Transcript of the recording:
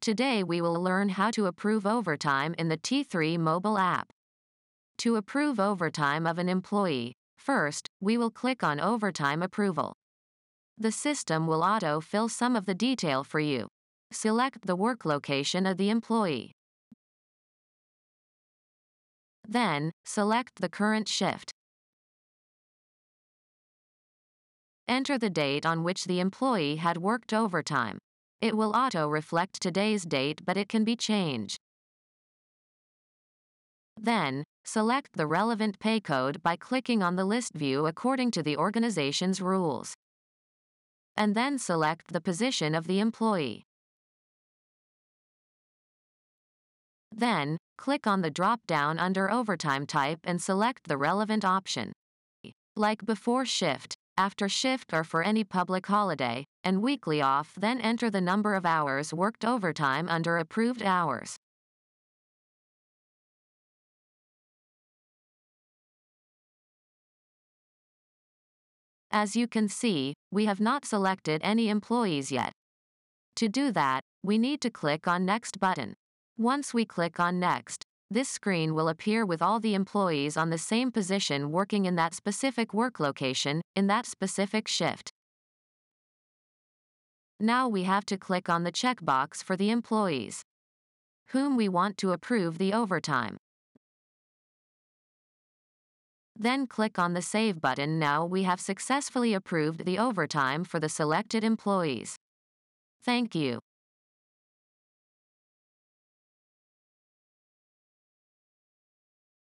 Today we will learn how to approve overtime in the T3 mobile app. To approve overtime of an employee, first, we will click on Overtime Approval. The system will auto-fill some of the detail for you. Select the work location of the employee. Then, select the current shift. Enter the date on which the employee had worked overtime. It will auto-reflect today's date but it can be changed. Then, select the relevant pay code by clicking on the list view according to the organization's rules. And then select the position of the employee. Then, click on the drop-down under Overtime type and select the relevant option. Like before shift, after shift or for any public holiday, and weekly off then enter the number of hours worked overtime under approved hours. As you can see, we have not selected any employees yet. To do that, we need to click on Next button. Once we click on Next, this screen will appear with all the employees on the same position working in that specific work location, in that specific shift. Now we have to click on the checkbox for the employees whom we want to approve the overtime. Then click on the Save button. Now we have successfully approved the overtime for the selected employees. Thank you.